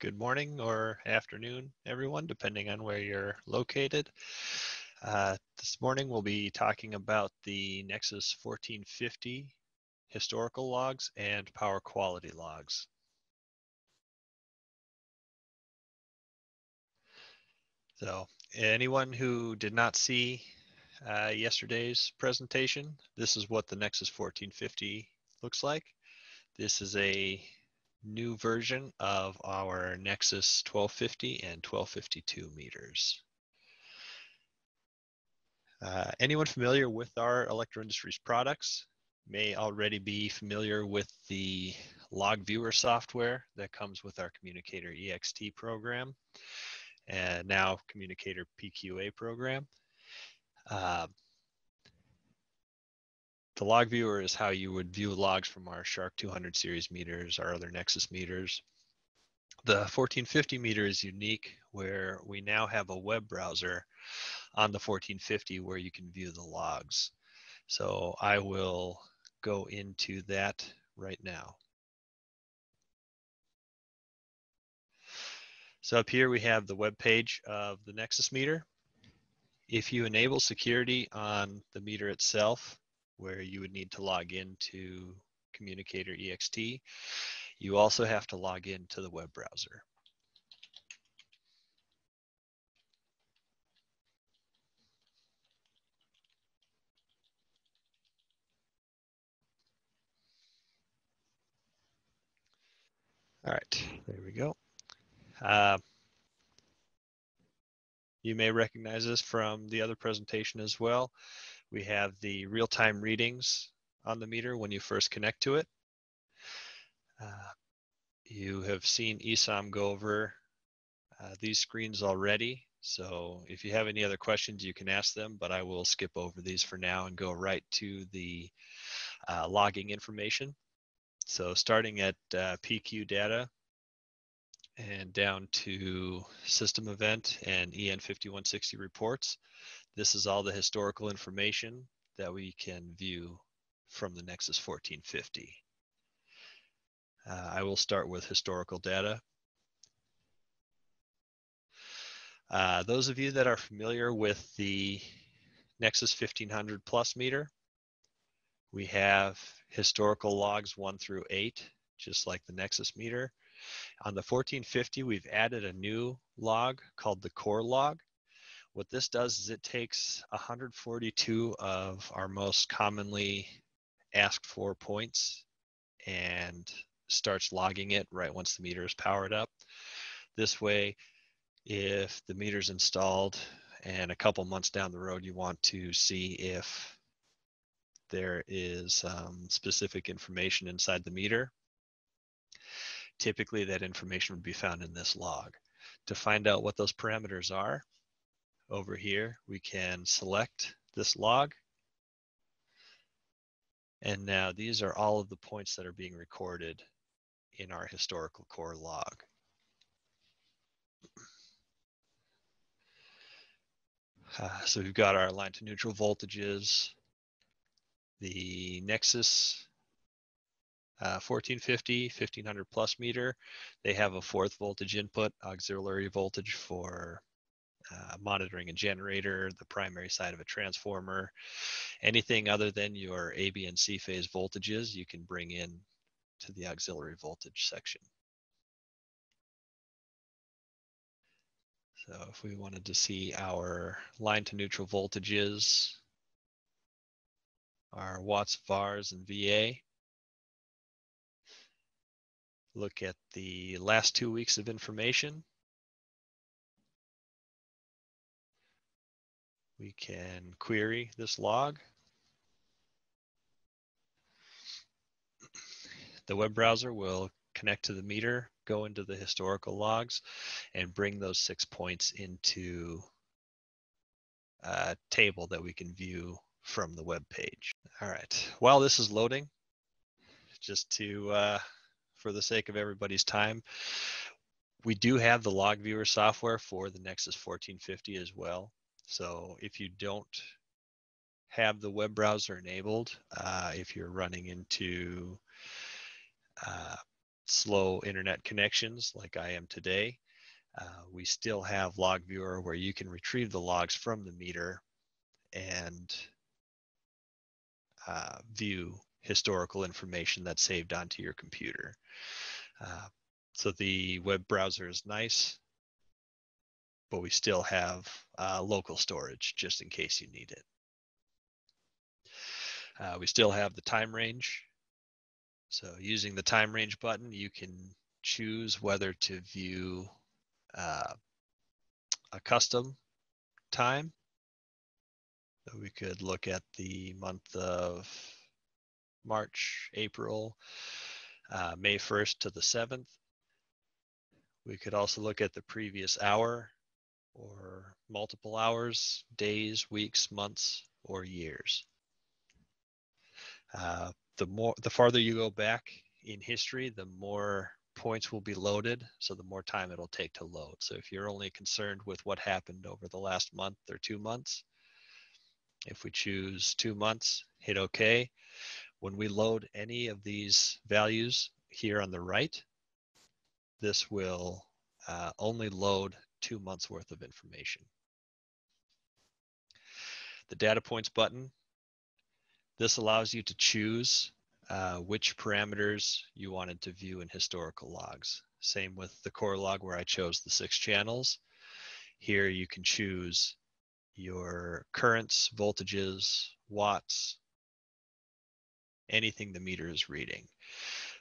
good morning or afternoon, everyone, depending on where you're located. Uh, this morning we'll be talking about the Nexus 1450 historical logs and power quality logs. So anyone who did not see uh, yesterday's presentation, this is what the Nexus 1450 looks like. This is a new version of our Nexus 1250 and 1252 meters. Uh, anyone familiar with our Electro Industries products may already be familiar with the log viewer software that comes with our Communicator EXT program and now Communicator PQA program. Uh, the log viewer is how you would view logs from our Shark 200 series meters, our other Nexus meters. The 1450 meter is unique where we now have a web browser on the 1450 where you can view the logs. So I will go into that right now. So up here we have the web page of the Nexus meter. If you enable security on the meter itself, where you would need to log into Communicator EXT. You also have to log in to the web browser. All right, there we go. Uh, you may recognize this from the other presentation as well. We have the real-time readings on the meter when you first connect to it. Uh, you have seen ESOM go over uh, these screens already. So if you have any other questions, you can ask them, but I will skip over these for now and go right to the uh, logging information. So starting at uh, PQ data and down to system event and EN50160 reports. This is all the historical information that we can view from the Nexus 1450. Uh, I will start with historical data. Uh, those of you that are familiar with the Nexus 1500 plus meter, we have historical logs one through eight, just like the Nexus meter. On the 1450, we've added a new log called the core log. What this does is it takes 142 of our most commonly asked for points and starts logging it right once the meter is powered up. This way, if the meter's installed and a couple months down the road you want to see if there is um, specific information inside the meter, typically that information would be found in this log. To find out what those parameters are, over here, we can select this log. And now these are all of the points that are being recorded in our historical core log. Uh, so we've got our line to neutral voltages, the Nexus uh, 1450, 1500 plus meter. They have a fourth voltage input, auxiliary voltage for uh, monitoring a generator, the primary side of a transformer, anything other than your A, B, and C phase voltages, you can bring in to the auxiliary voltage section. So if we wanted to see our line to neutral voltages, our watts, VARs, and VA, look at the last two weeks of information. We can query this log. The web browser will connect to the meter, go into the historical logs, and bring those six points into a table that we can view from the web page. All right, while this is loading, just to, uh, for the sake of everybody's time, we do have the log viewer software for the Nexus 1450 as well. So if you don't have the web browser enabled, uh, if you're running into uh, slow internet connections like I am today, uh, we still have Log Viewer where you can retrieve the logs from the meter and uh, view historical information that's saved onto your computer. Uh, so the web browser is nice, but we still have uh, local storage just in case you need it. Uh, we still have the time range. So using the time range button, you can choose whether to view uh, a custom time. So we could look at the month of March, April, uh, May 1st to the 7th. We could also look at the previous hour or multiple hours, days, weeks, months, or years. Uh, the more, the farther you go back in history, the more points will be loaded. So the more time it'll take to load. So if you're only concerned with what happened over the last month or two months, if we choose two months, hit OK. When we load any of these values here on the right, this will uh, only load two months worth of information. The data points button, this allows you to choose uh, which parameters you wanted to view in historical logs. Same with the core log where I chose the six channels. Here you can choose your currents, voltages, watts, anything the meter is reading.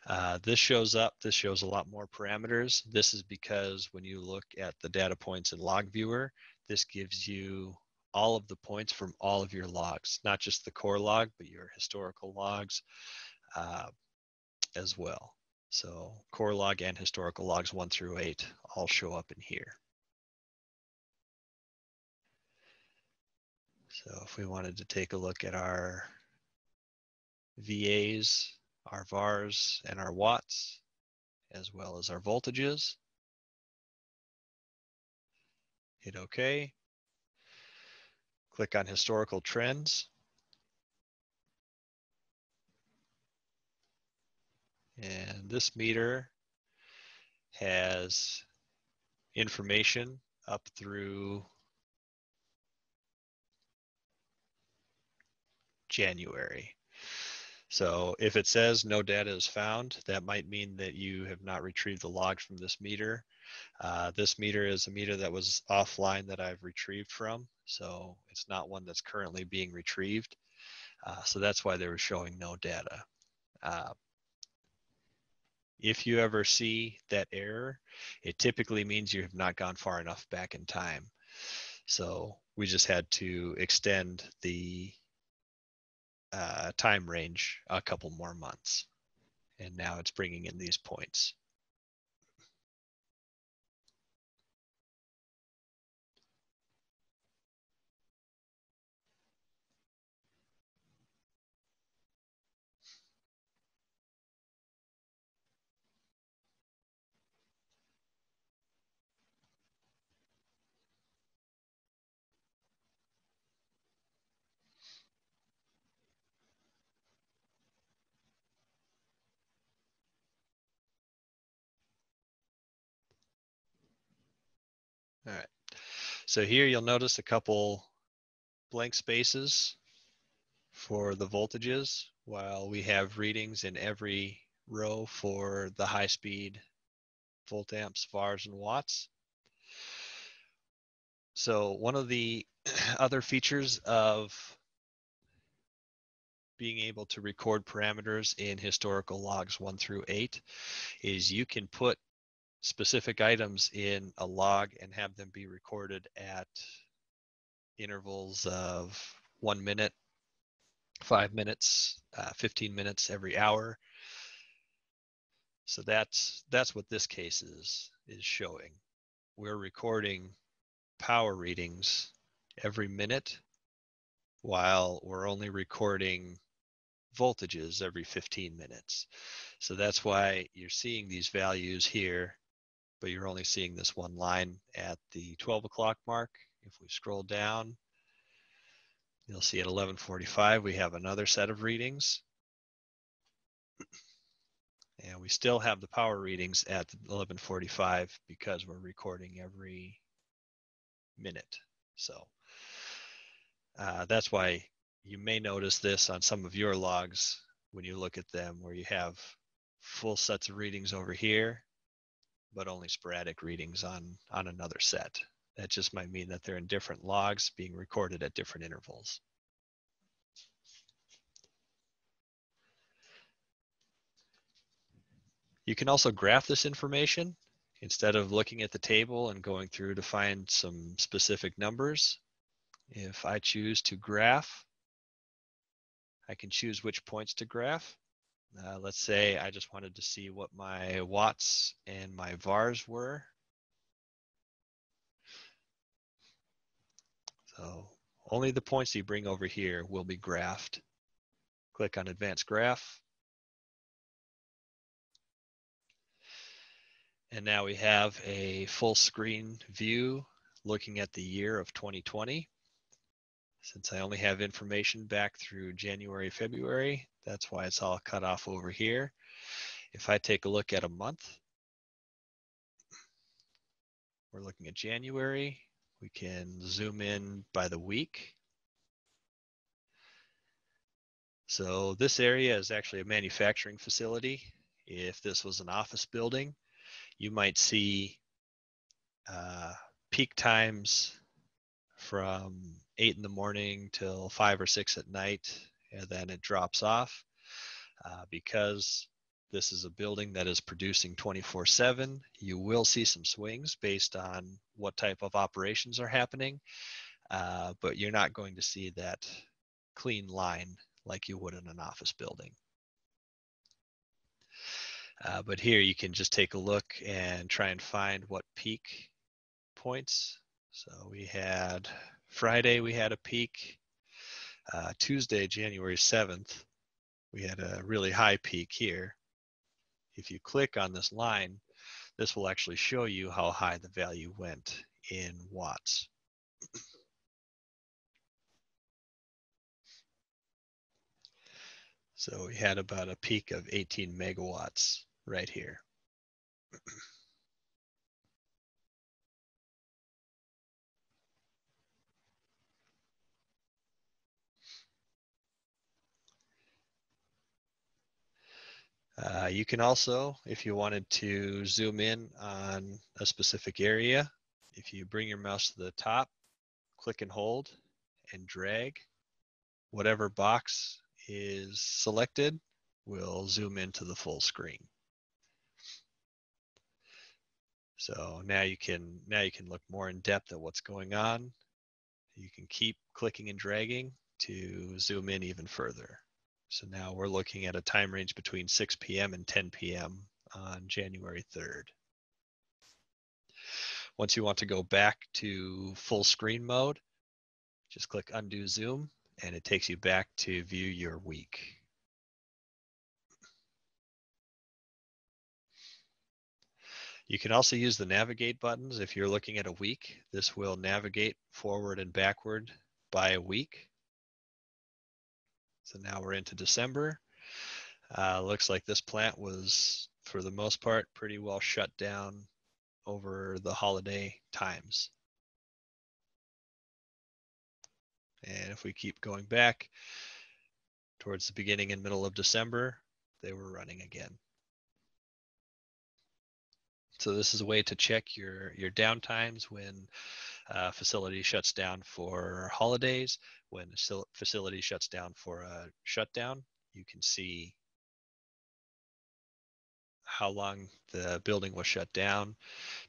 Uh, this shows up, this shows a lot more parameters. This is because when you look at the data points in Log Viewer, this gives you all of the points from all of your logs, not just the core log, but your historical logs uh, as well. So core log and historical logs one through eight all show up in here. So if we wanted to take a look at our VAs, our VARs, and our watts, as well as our voltages, hit OK. Click on historical trends. And this meter has information up through January. So if it says no data is found, that might mean that you have not retrieved the logs from this meter. Uh, this meter is a meter that was offline that I've retrieved from. So it's not one that's currently being retrieved. Uh, so that's why they were showing no data. Uh, if you ever see that error, it typically means you have not gone far enough back in time. So we just had to extend the uh, time range a couple more months. And now it's bringing in these points. All right. So here you'll notice a couple blank spaces for the voltages while we have readings in every row for the high speed volt amps, VARs, and watts. So one of the other features of being able to record parameters in historical logs one through eight is you can put specific items in a log and have them be recorded at intervals of one minute, five minutes, uh, 15 minutes every hour. So that's that's what this case is is showing. We're recording power readings every minute while we're only recording voltages every 15 minutes. So that's why you're seeing these values here but you're only seeing this one line at the 12 o'clock mark. If we scroll down, you'll see at 1145 we have another set of readings. And we still have the power readings at 1145 because we're recording every minute. So uh, that's why you may notice this on some of your logs when you look at them where you have full sets of readings over here, but only sporadic readings on, on another set. That just might mean that they're in different logs being recorded at different intervals. You can also graph this information instead of looking at the table and going through to find some specific numbers. If I choose to graph, I can choose which points to graph. Uh, let's say I just wanted to see what my watts and my VARs were. So only the points you bring over here will be graphed. Click on Advanced Graph. And now we have a full screen view looking at the year of 2020. Since I only have information back through January, February, that's why it's all cut off over here. If I take a look at a month, we're looking at January. We can zoom in by the week. So this area is actually a manufacturing facility. If this was an office building, you might see uh, peak times from eight in the morning till five or six at night, and then it drops off uh, because this is a building that is producing 24 7. You will see some swings based on what type of operations are happening, uh, but you're not going to see that clean line like you would in an office building. Uh, but here you can just take a look and try and find what peak points. So we had Friday, we had a peak. Uh, Tuesday, January 7th, we had a really high peak here. If you click on this line, this will actually show you how high the value went in watts. So we had about a peak of 18 megawatts right here. Uh, you can also, if you wanted to zoom in on a specific area, if you bring your mouse to the top, click and hold and drag, whatever box is selected will zoom into the full screen. So now you can now you can look more in depth at what's going on. You can keep clicking and dragging to zoom in even further. So now we're looking at a time range between 6 p.m. and 10 p.m. on January 3rd. Once you want to go back to full screen mode, just click undo zoom and it takes you back to view your week. You can also use the navigate buttons if you're looking at a week. This will navigate forward and backward by a week. So now we're into December. Uh, looks like this plant was, for the most part, pretty well shut down over the holiday times. And if we keep going back towards the beginning and middle of December, they were running again. So this is a way to check your your downtimes when a facility shuts down for holidays. When a facility shuts down for a shutdown, you can see how long the building was shut down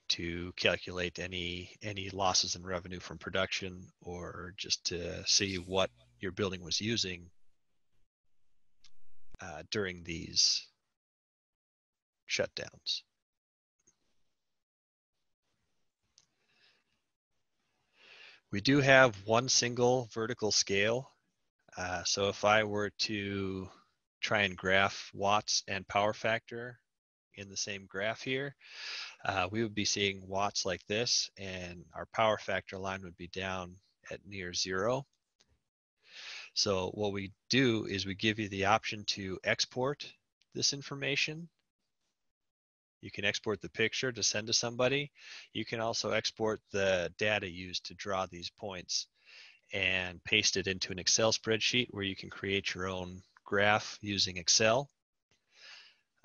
to calculate any any losses in revenue from production or just to see what your building was using uh, during these shutdowns. We do have one single vertical scale. Uh, so if I were to try and graph watts and power factor in the same graph here, uh, we would be seeing watts like this and our power factor line would be down at near zero. So what we do is we give you the option to export this information You can export the picture to send to somebody. You can also export the data used to draw these points and paste it into an Excel spreadsheet where you can create your own graph using Excel.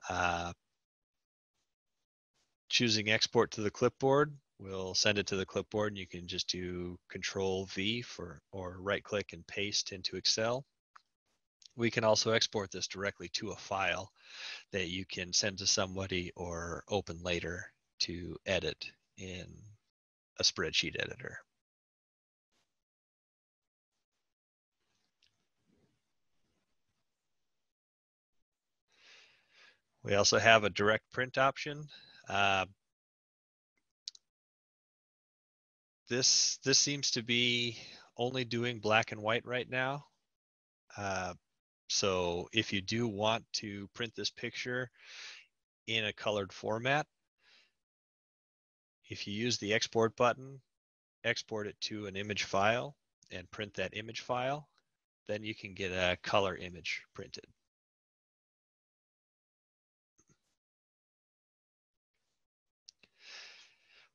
Uh, choosing export to the clipboard will send it to the clipboard and you can just do control V for or right click and paste into Excel. We can also export this directly to a file that you can send to somebody or open later to edit in a spreadsheet editor. We also have a direct print option. Uh, this this seems to be only doing black and white right now. Uh, so if you do want to print this picture in a colored format, if you use the export button, export it to an image file and print that image file, then you can get a color image printed.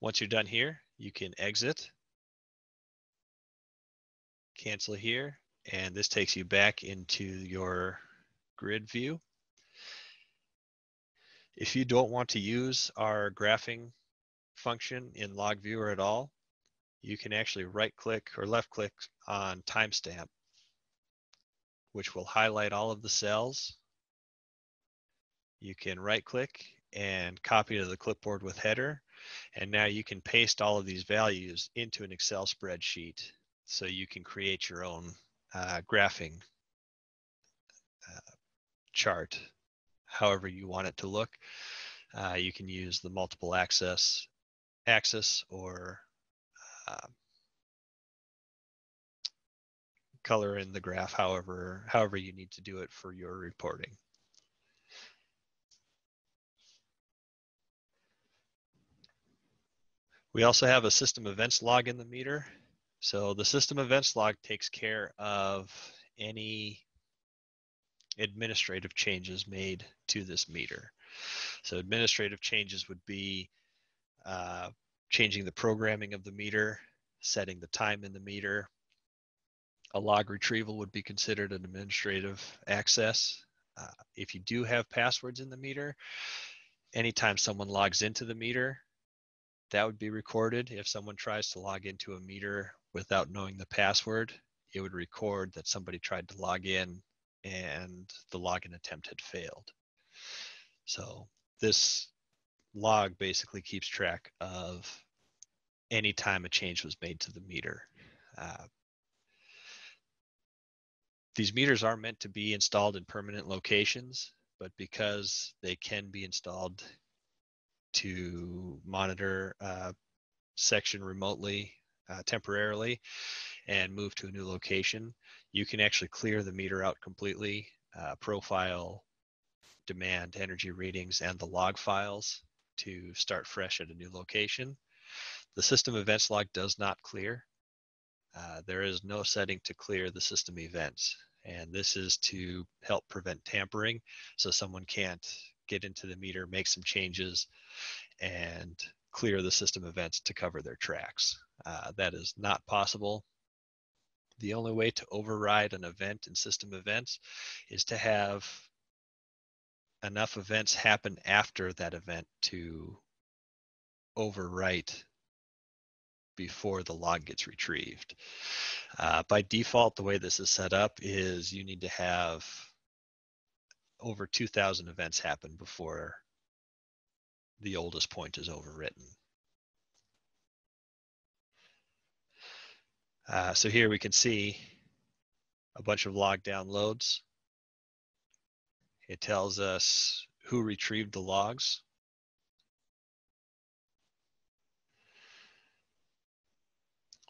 Once you're done here, you can exit, cancel here, and this takes you back into your grid view. If you don't want to use our graphing function in log viewer at all, you can actually right click or left click on timestamp, which will highlight all of the cells. You can right click and copy to the clipboard with header and now you can paste all of these values into an Excel spreadsheet so you can create your own uh, graphing uh, chart, however you want it to look. Uh, you can use the multiple access axis or uh, color in the graph however however you need to do it for your reporting. We also have a system events log in the meter. So the system events log takes care of any administrative changes made to this meter. So administrative changes would be uh, changing the programming of the meter, setting the time in the meter. A log retrieval would be considered an administrative access. Uh, if you do have passwords in the meter, anytime someone logs into the meter, that would be recorded. If someone tries to log into a meter without knowing the password, it would record that somebody tried to log in and the login attempt had failed. So this log basically keeps track of any time a change was made to the meter. Uh, these meters are meant to be installed in permanent locations, but because they can be installed to monitor uh, section remotely uh, temporarily and move to a new location, you can actually clear the meter out completely, uh, profile, demand, energy readings, and the log files to start fresh at a new location. The system events log does not clear. Uh, there is no setting to clear the system events. And this is to help prevent tampering so someone can't get into the meter, make some changes, and clear the system events to cover their tracks. Uh, that is not possible. The only way to override an event in system events is to have enough events happen after that event to overwrite before the log gets retrieved. Uh, by default, the way this is set up is you need to have over 2,000 events happen before the oldest point is overwritten. Uh, so here we can see a bunch of log downloads. It tells us who retrieved the logs.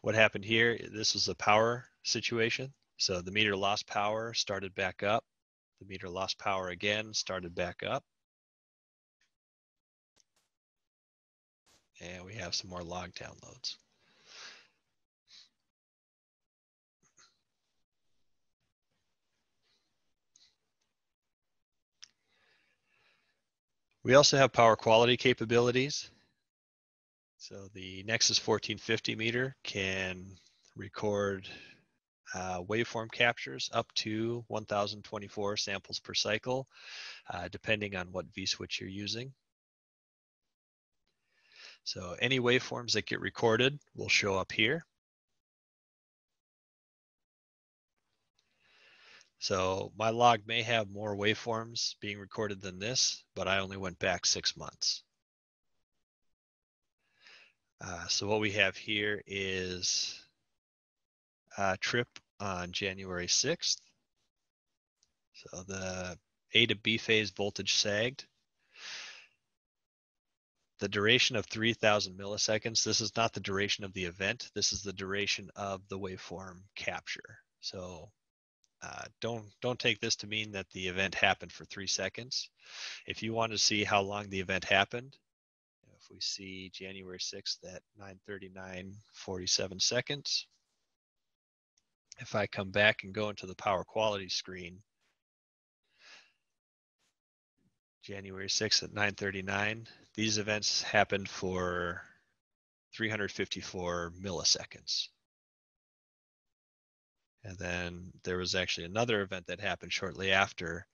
What happened here, this was a power situation. So the meter lost power, started back up. The meter lost power again, started back up. And we have some more log downloads. We also have power quality capabilities. So the Nexus 1450 meter can record uh, waveform captures up to 1024 samples per cycle, uh, depending on what vSwitch you're using. So any waveforms that get recorded will show up here. So my log may have more waveforms being recorded than this, but I only went back six months. Uh, so what we have here is a trip on January 6th. So the A to B phase voltage sagged. The duration of 3000 milliseconds, this is not the duration of the event, this is the duration of the waveform capture. So uh, don't don't take this to mean that the event happened for three seconds. If you want to see how long the event happened, if we see January 6th at 9:39 47 seconds, if I come back and go into the power quality screen, January 6th at 9:39, these events happened for 354 milliseconds. And then there was actually another event that happened shortly after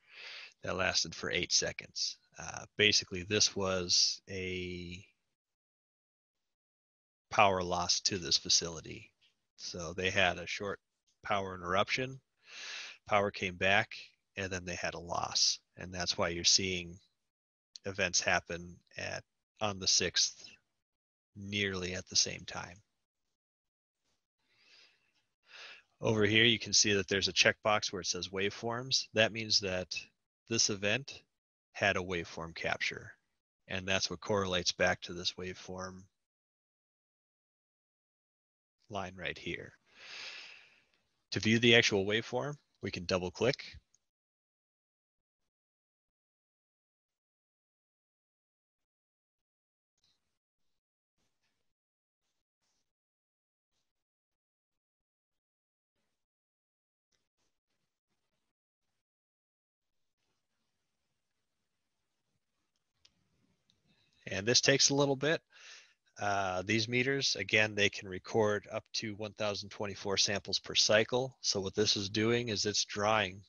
that lasted for eight seconds. Uh, basically, this was a power loss to this facility. So they had a short power interruption, power came back, and then they had a loss. And that's why you're seeing events happen at on the 6th nearly at the same time. Over here, you can see that there's a checkbox where it says waveforms. That means that this event had a waveform capture. And that's what correlates back to this waveform line right here. To view the actual waveform, we can double click. And this takes a little bit. Uh, these meters, again, they can record up to 1024 samples per cycle. So what this is doing is it's drawing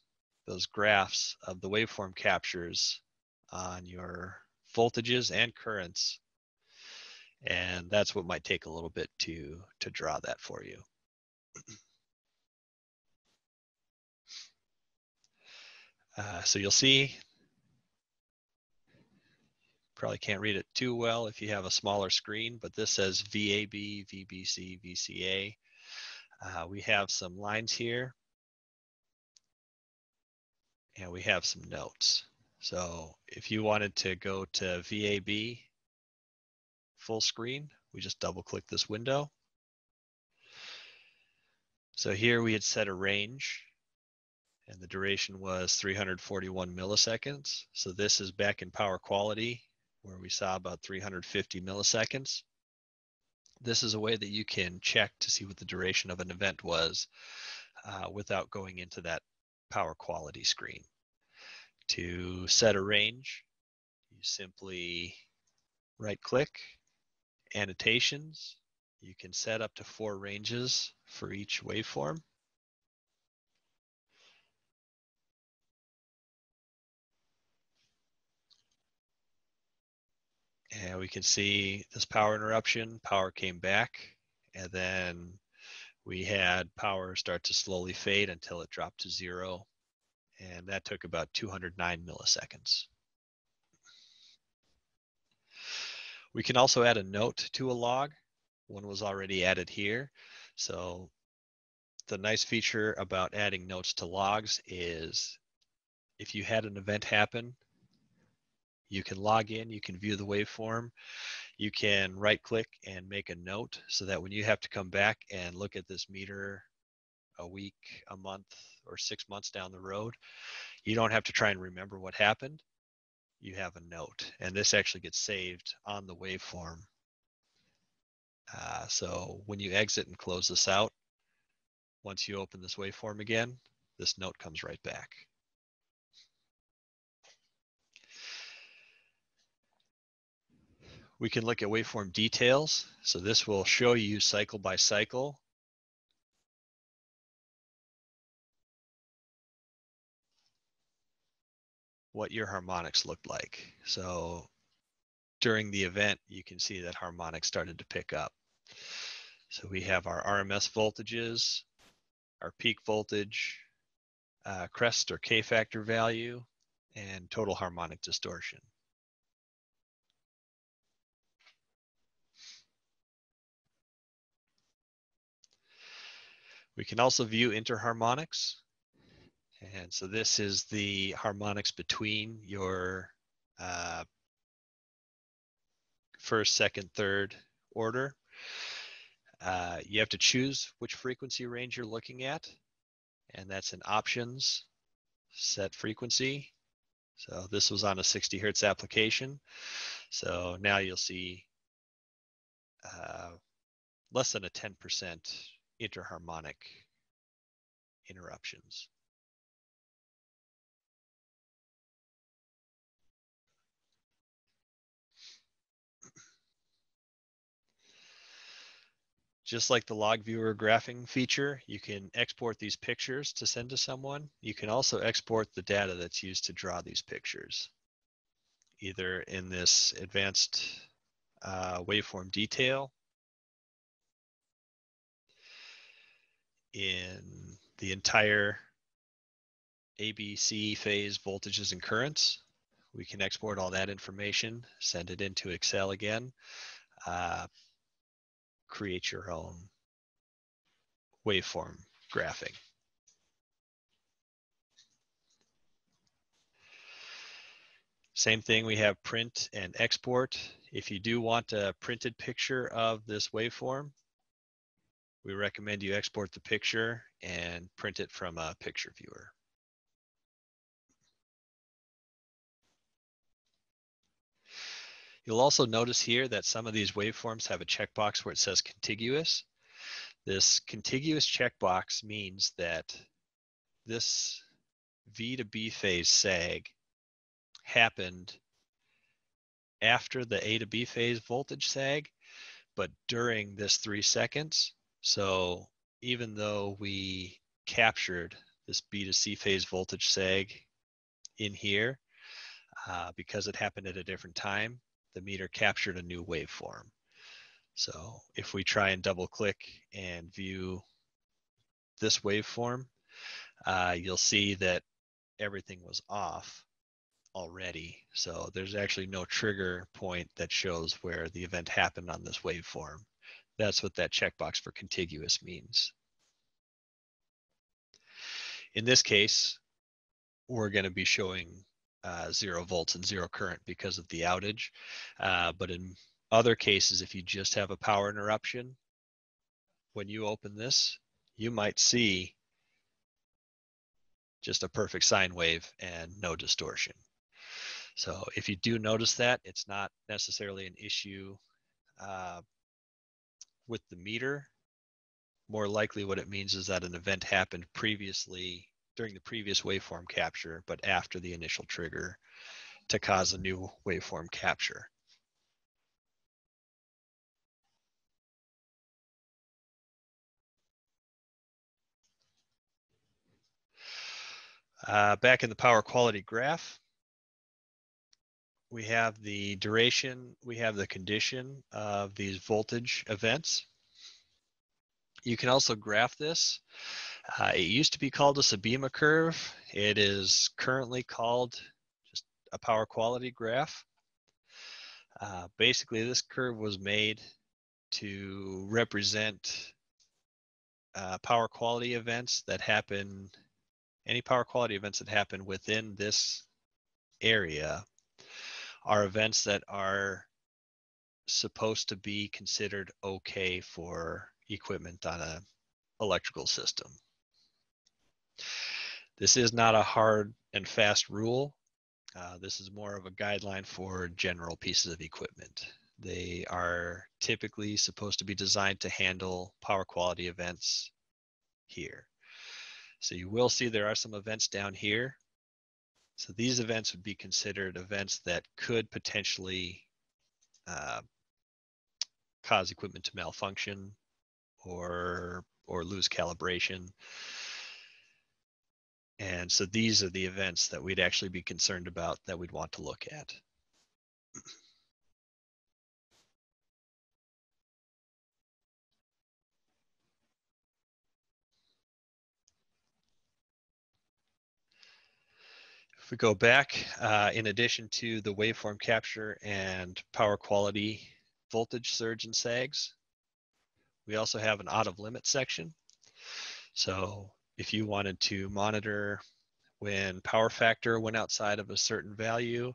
those graphs of the waveform captures on your voltages and currents. And that's what might take a little bit to, to draw that for you. Uh, so you'll see Probably can't read it too well if you have a smaller screen, but this says VAB, VBC, VCA. Uh, we have some lines here. And we have some notes. So if you wanted to go to VAB full screen, we just double click this window. So here we had set a range and the duration was 341 milliseconds. So this is back in power quality where we saw about 350 milliseconds. This is a way that you can check to see what the duration of an event was uh, without going into that power quality screen. To set a range, you simply right click, annotations. You can set up to four ranges for each waveform. And we can see this power interruption, power came back, and then we had power start to slowly fade until it dropped to zero. And that took about 209 milliseconds. We can also add a note to a log. One was already added here. So the nice feature about adding notes to logs is if you had an event happen you can log in, you can view the waveform, you can right click and make a note so that when you have to come back and look at this meter a week, a month, or six months down the road, you don't have to try and remember what happened. You have a note, and this actually gets saved on the waveform. Uh, so when you exit and close this out, once you open this waveform again, this note comes right back. We can look at waveform details. So this will show you cycle by cycle what your harmonics looked like. So during the event, you can see that harmonics started to pick up. So we have our RMS voltages, our peak voltage, uh, crest or K factor value, and total harmonic distortion. We can also view interharmonics. And so this is the harmonics between your uh, first, second, third order. Uh, you have to choose which frequency range you're looking at, and that's in options, set frequency. So this was on a 60 hertz application. So now you'll see uh, less than a 10% interharmonic interruptions. Just like the log viewer graphing feature, you can export these pictures to send to someone. You can also export the data that's used to draw these pictures, either in this advanced uh, waveform detail, in the entire ABC phase voltages and currents. We can export all that information, send it into Excel again, uh, create your own waveform graphing. Same thing, we have print and export. If you do want a printed picture of this waveform, we recommend you export the picture and print it from a picture viewer. You'll also notice here that some of these waveforms have a checkbox where it says contiguous. This contiguous checkbox means that this V to B phase sag happened after the A to B phase voltage sag, but during this three seconds. So even though we captured this B to C phase voltage sag in here, uh, because it happened at a different time, the meter captured a new waveform. So if we try and double click and view this waveform, uh, you'll see that everything was off already. So there's actually no trigger point that shows where the event happened on this waveform. That's what that checkbox for contiguous means. In this case, we're going to be showing uh, zero volts and zero current because of the outage. Uh, but in other cases, if you just have a power interruption, when you open this, you might see just a perfect sine wave and no distortion. So if you do notice that, it's not necessarily an issue uh, with the meter. More likely what it means is that an event happened previously during the previous waveform capture, but after the initial trigger to cause a new waveform capture. Uh, back in the power quality graph, we have the duration, we have the condition of these voltage events. You can also graph this uh, it used to be called a CBEMA curve. It is currently called just a power quality graph. Uh, basically, this curve was made to represent uh, power quality events that happen, any power quality events that happen within this area are events that are supposed to be considered okay for equipment on a electrical system. This is not a hard and fast rule. Uh, this is more of a guideline for general pieces of equipment. They are typically supposed to be designed to handle power quality events here. So you will see there are some events down here. So these events would be considered events that could potentially uh, cause equipment to malfunction or or lose calibration. And so these are the events that we'd actually be concerned about that we'd want to look at. If we go back, uh, in addition to the waveform capture and power quality voltage surge and sags, we also have an out of limit section. So if you wanted to monitor when power factor went outside of a certain value,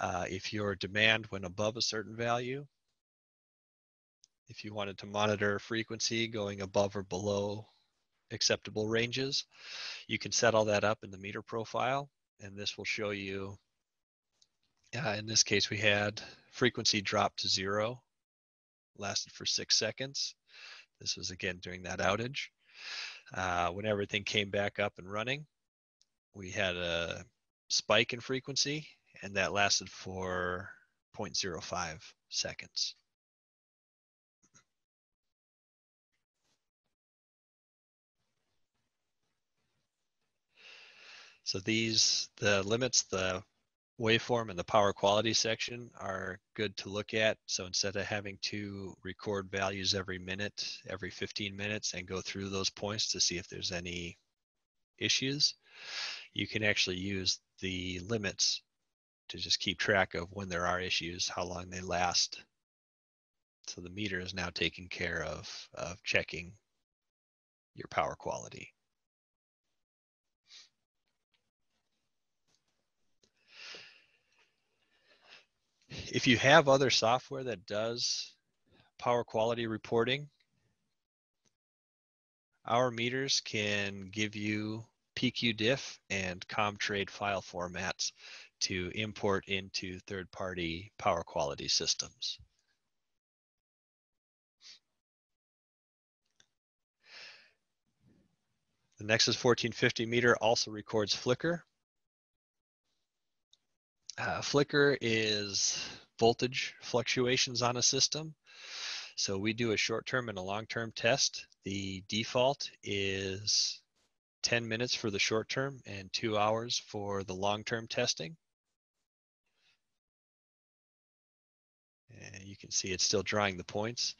uh, if your demand went above a certain value, if you wanted to monitor frequency going above or below acceptable ranges, you can set all that up in the meter profile and this will show you, uh, in this case, we had frequency drop to zero, lasted for six seconds. This was again during that outage. Uh, when everything came back up and running, we had a spike in frequency and that lasted for 0.05 seconds. So these, the limits, the waveform and the power quality section are good to look at. So instead of having to record values every minute, every 15 minutes and go through those points to see if there's any issues, you can actually use the limits to just keep track of when there are issues, how long they last. So the meter is now taking care of, of checking your power quality. If you have other software that does power quality reporting, our meters can give you PQDIF and ComTrade file formats to import into third-party power quality systems. The Nexus 1450 meter also records flicker, uh, flicker is voltage fluctuations on a system. So we do a short-term and a long-term test. The default is 10 minutes for the short term and two hours for the long-term testing. And you can see it's still drawing the points.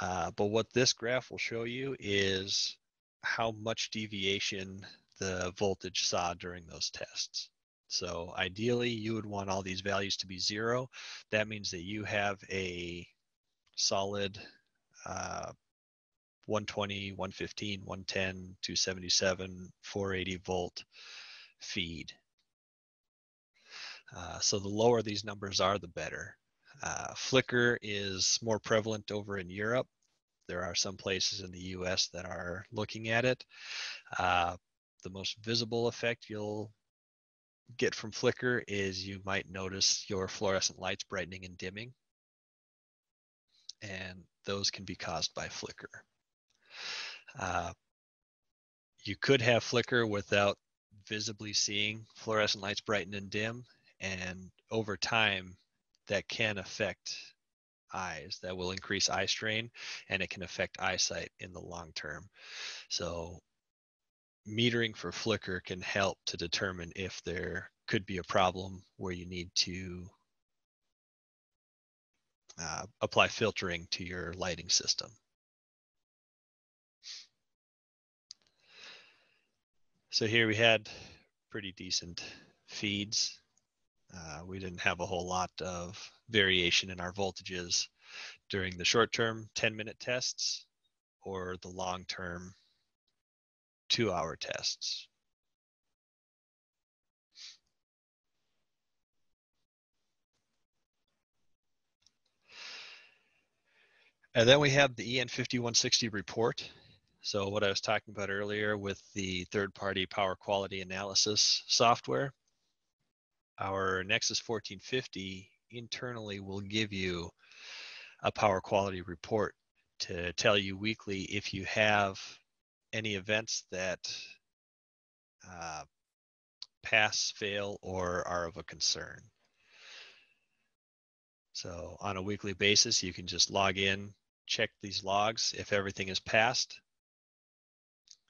Uh, but what this graph will show you is how much deviation the voltage saw during those tests. So ideally you would want all these values to be zero. That means that you have a solid uh, 120, 115, 110, 277, 480 volt feed. Uh, so the lower these numbers are, the better. Uh, flicker is more prevalent over in Europe. There are some places in the US that are looking at it. Uh, the most visible effect you'll get from flicker is you might notice your fluorescent lights brightening and dimming. And those can be caused by flicker. Uh, you could have flicker without visibly seeing fluorescent lights brighten and dim. And over time, that can affect eyes. That will increase eye strain and it can affect eyesight in the long term. So metering for flicker can help to determine if there could be a problem where you need to uh, apply filtering to your lighting system. So here we had pretty decent feeds. Uh, we didn't have a whole lot of variation in our voltages during the short term 10 minute tests or the long term two hour tests. And then we have the EN50160 report. So what I was talking about earlier with the third-party power quality analysis software, our Nexus 1450 internally will give you a power quality report to tell you weekly if you have any events that uh, pass, fail, or are of a concern. So on a weekly basis, you can just log in, check these logs. If everything is passed,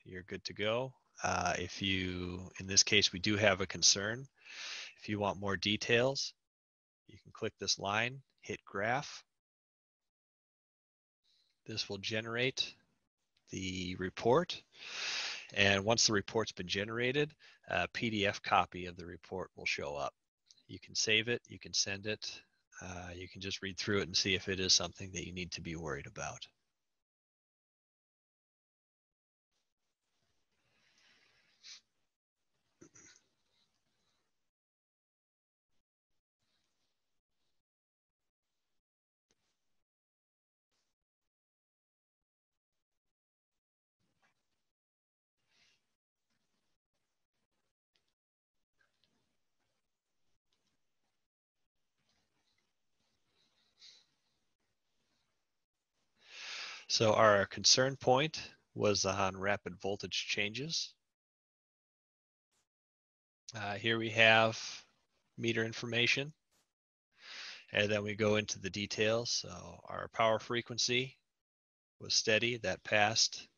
you're good to go. Uh, if you, in this case, we do have a concern. If you want more details, you can click this line, hit graph. This will generate the report. And once the report's been generated, a PDF copy of the report will show up. You can save it, you can send it, uh, you can just read through it and see if it is something that you need to be worried about. So our concern point was on rapid voltage changes. Uh, here we have meter information. And then we go into the details. So our power frequency was steady, that passed.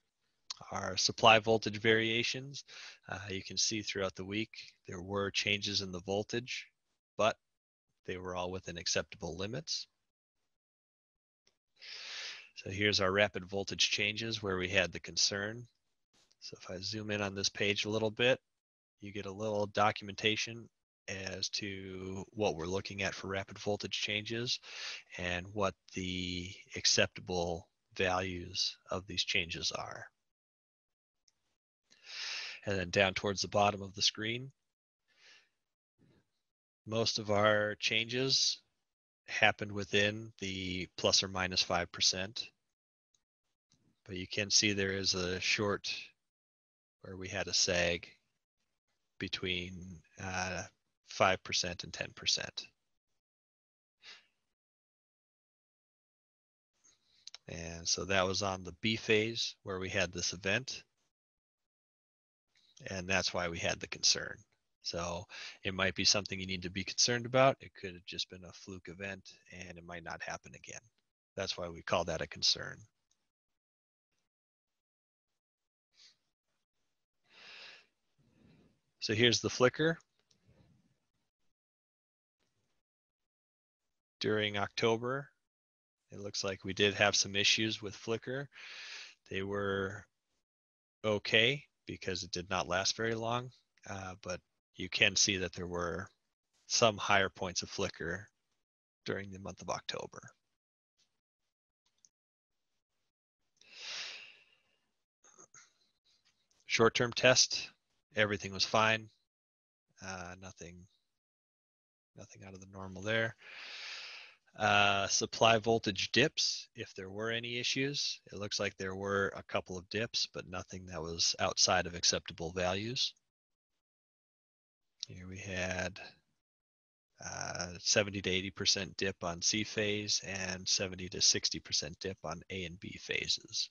Our supply voltage variations, uh, you can see throughout the week, there were changes in the voltage, but they were all within acceptable limits. So here's our rapid voltage changes where we had the concern. So if I zoom in on this page a little bit, you get a little documentation as to what we're looking at for rapid voltage changes and what the acceptable values of these changes are. And then down towards the bottom of the screen, most of our changes happened within the plus or minus 5%. But you can see there is a short where we had a sag between uh, 5% and 10%. And so that was on the B phase where we had this event. And that's why we had the concern. So it might be something you need to be concerned about. It could have just been a fluke event and it might not happen again. That's why we call that a concern. So here's the flicker. During October, it looks like we did have some issues with flicker. They were okay because it did not last very long, uh, but you can see that there were some higher points of flicker during the month of October. Short-term test, everything was fine. Uh, nothing, nothing out of the normal there. Uh, supply voltage dips, if there were any issues. It looks like there were a couple of dips, but nothing that was outside of acceptable values. Here we had uh, 70 to 80% dip on C phase and 70 to 60% dip on A and B phases.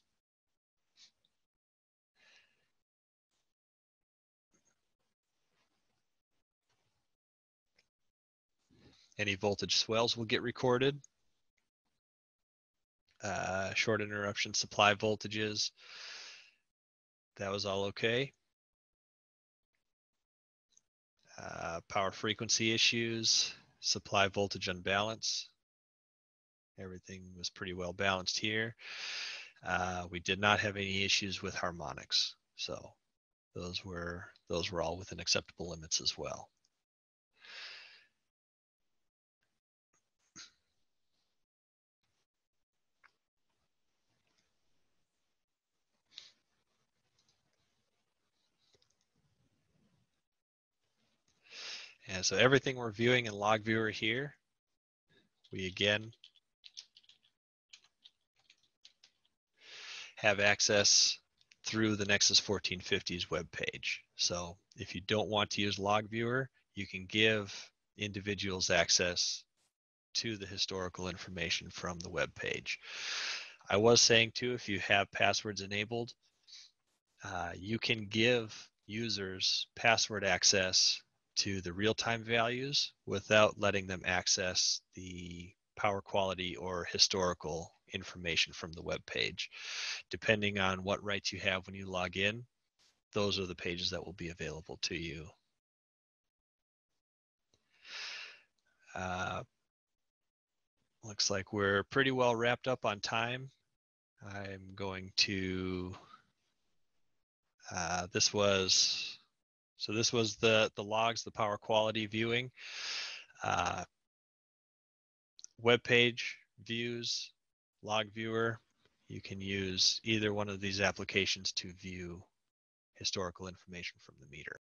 Any voltage swells will get recorded. Uh, short interruption supply voltages, that was all okay. Uh, power frequency issues, supply voltage unbalance. Everything was pretty well balanced here. Uh, we did not have any issues with harmonics, so those were those were all within acceptable limits as well. And so everything we're viewing in Log Viewer here, we again have access through the Nexus 1450's web page. So if you don't want to use Log Viewer, you can give individuals access to the historical information from the web page. I was saying too, if you have passwords enabled, uh, you can give users password access to the real-time values without letting them access the power quality or historical information from the web page. Depending on what rights you have when you log in, those are the pages that will be available to you. Uh, looks like we're pretty well wrapped up on time. I'm going to, uh, this was, so this was the, the logs, the power quality viewing. Uh, web page views, log viewer. You can use either one of these applications to view historical information from the meter.